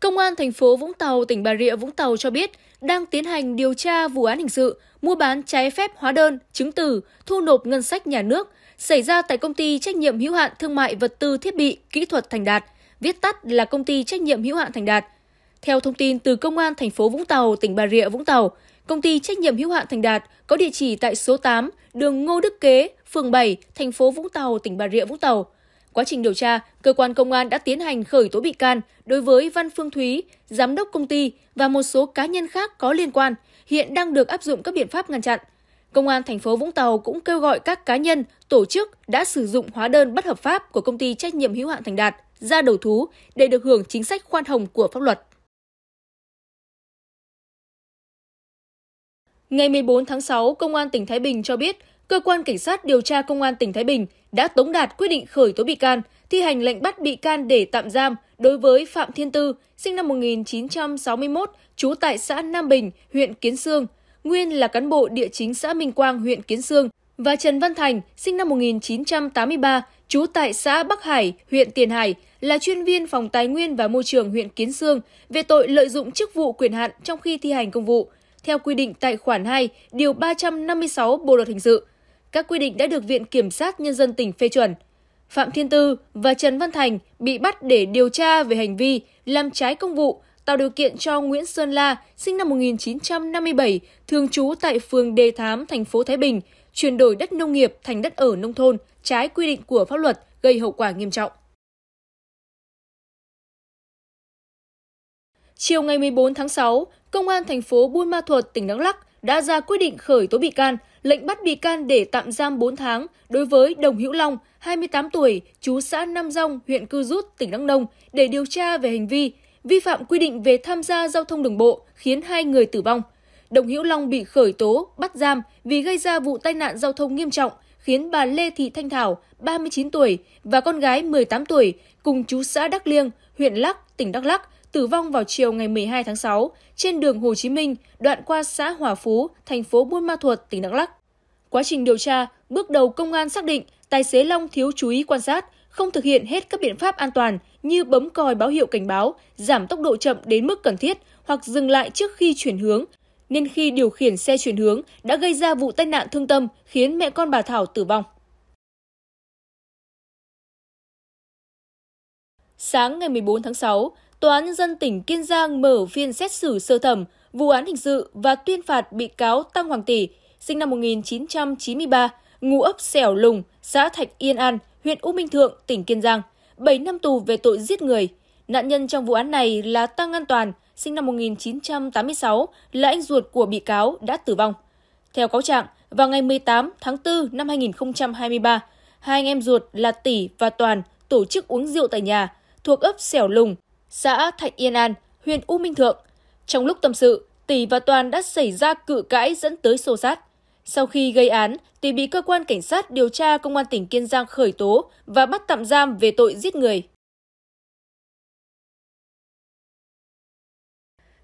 Công an thành phố Vũng Tàu, tỉnh Bà Rịa Vũng Tàu cho biết đang tiến hành điều tra vụ án hình sự mua bán trái phép hóa đơn, chứng từ, thu nộp ngân sách nhà nước xảy ra tại công ty trách nhiệm hữu hạn thương mại vật tư thiết bị kỹ thuật Thành Đạt, viết tắt là công ty trách nhiệm hữu hạn Thành Đạt. Theo thông tin từ Công an thành phố Vũng Tàu, tỉnh Bà Rịa Vũng Tàu, công ty trách nhiệm hữu hạn Thành Đạt có địa chỉ tại số 8, đường Ngô Đức Kế, phường 7, thành phố Vũng Tàu, tỉnh Bà Rịa Vũng Tàu. Quá trình điều tra, cơ quan công an đã tiến hành khởi tố bị can đối với Văn Phương Thúy, giám đốc công ty và một số cá nhân khác có liên quan, hiện đang được áp dụng các biện pháp ngăn chặn. Công an thành phố Vũng Tàu cũng kêu gọi các cá nhân, tổ chức đã sử dụng hóa đơn bất hợp pháp của công ty trách nhiệm hữu hạn Thành Đạt ra đầu thú để được hưởng chính sách khoan hồng của pháp luật. Ngày 14 tháng 6, Công an tỉnh Thái Bình cho biết, Cơ quan Cảnh sát điều tra Công an tỉnh Thái Bình đã tống đạt quyết định khởi tố bị can, thi hành lệnh bắt bị can để tạm giam đối với Phạm Thiên Tư, sinh năm 1961, trú tại xã Nam Bình, huyện Kiến Sương, nguyên là cán bộ địa chính xã Minh Quang, huyện Kiến Sương, và Trần Văn Thành, sinh năm 1983, trú tại xã Bắc Hải, huyện Tiền Hải, là chuyên viên phòng tài nguyên và môi trường huyện Kiến Sương về tội lợi dụng chức vụ quyền hạn trong khi thi hành công vụ, theo quy định tại khoản 2, điều 356 Bộ luật hình sự. Các quy định đã được Viện Kiểm sát Nhân dân tỉnh phê chuẩn. Phạm Thiên Tư và Trần Văn Thành bị bắt để điều tra về hành vi làm trái công vụ, tạo điều kiện cho Nguyễn Sơn La, sinh năm 1957, thường trú tại phường Đề Thám, thành phố Thái Bình, chuyển đổi đất nông nghiệp thành đất ở nông thôn, trái quy định của pháp luật, gây hậu quả nghiêm trọng. Chiều ngày 14 tháng 6, Công an thành phố Buôn Ma Thuột, tỉnh Đắk Lắk đã ra quyết định khởi tố bị can, lệnh bắt bị can để tạm giam 4 tháng đối với Đồng Hữu Long, 28 tuổi, chú xã Nam Rong, huyện Cư Rút, tỉnh Đắk Nông để điều tra về hành vi vi phạm quy định về tham gia giao thông đường bộ khiến hai người tử vong. Đồng Hữu Long bị khởi tố, bắt giam vì gây ra vụ tai nạn giao thông nghiêm trọng khiến bà Lê Thị Thanh Thảo, 39 tuổi và con gái 18 tuổi cùng chú xã Đắc Liêng, huyện Lắc, tỉnh Đắk lắc tử vong vào chiều ngày 12 tháng 6 trên đường Hồ Chí Minh, đoạn qua xã Hòa Phú, thành phố Buôn Ma Thuột, tỉnh Đắk Lắk. Quá trình điều tra, bước đầu công an xác định tài xế Long thiếu chú ý quan sát, không thực hiện hết các biện pháp an toàn như bấm còi báo hiệu cảnh báo, giảm tốc độ chậm đến mức cần thiết hoặc dừng lại trước khi chuyển hướng, nên khi điều khiển xe chuyển hướng đã gây ra vụ tai nạn thương tâm khiến mẹ con bà Thảo tử vong. Sáng ngày 14 tháng 6, Tòa án Nhân dân tỉnh Kiên Giang mở phiên xét xử sơ thẩm vụ án hình sự và tuyên phạt bị cáo Tăng Hoàng Tỷ, sinh năm 1993, ngụ ấp Xẻo Lùng, xã Thạch Yên An, huyện U Minh Thượng, tỉnh Kiên Giang, 7 năm tù về tội giết người. Nạn nhân trong vụ án này là Tăng An Toàn, sinh năm 1986, là anh ruột của bị cáo đã tử vong. Theo cáo trạng, vào ngày 18 tháng 4 năm 2023, hai anh em ruột là Tỷ và Toàn tổ chức uống rượu tại nhà thuộc ấp Xẻo Lùng, xã Thạch Yên An, huyện U Minh Thượng. Trong lúc tâm sự, Tỷ và Toàn đã xảy ra cự cãi dẫn tới xô sát. Sau khi gây án, Tỷ bị cơ quan cảnh sát điều tra công an tỉnh Kiên Giang khởi tố và bắt tạm giam về tội giết người.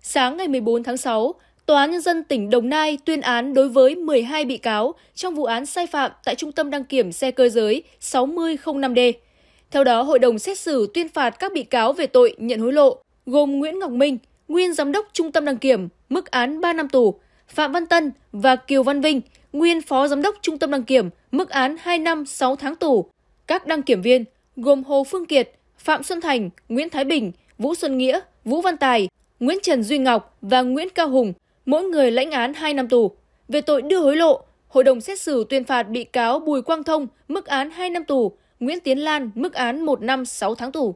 Sáng ngày 14 tháng 6, Tòa án Nhân dân tỉnh Đồng Nai tuyên án đối với 12 bị cáo trong vụ án sai phạm tại Trung tâm đăng kiểm xe cơ giới 6005D. Theo đó, hội đồng xét xử tuyên phạt các bị cáo về tội nhận hối lộ, gồm Nguyễn Ngọc Minh, nguyên giám đốc Trung tâm đăng kiểm, mức án 3 năm tù, Phạm Văn Tân và Kiều Văn Vinh, nguyên phó giám đốc Trung tâm đăng kiểm, mức án 2 năm 6 tháng tù. Các đăng kiểm viên gồm Hồ Phương Kiệt, Phạm Xuân Thành, Nguyễn Thái Bình, Vũ Xuân Nghĩa, Vũ Văn Tài, Nguyễn Trần Duy Ngọc và Nguyễn Cao Hùng, mỗi người lãnh án 2 năm tù. Về tội đưa hối lộ, hội đồng xét xử tuyên phạt bị cáo Bùi Quang Thông mức án 2 năm tù, Nguyễn Tiến Lan mức án 1 năm 6 tháng tù.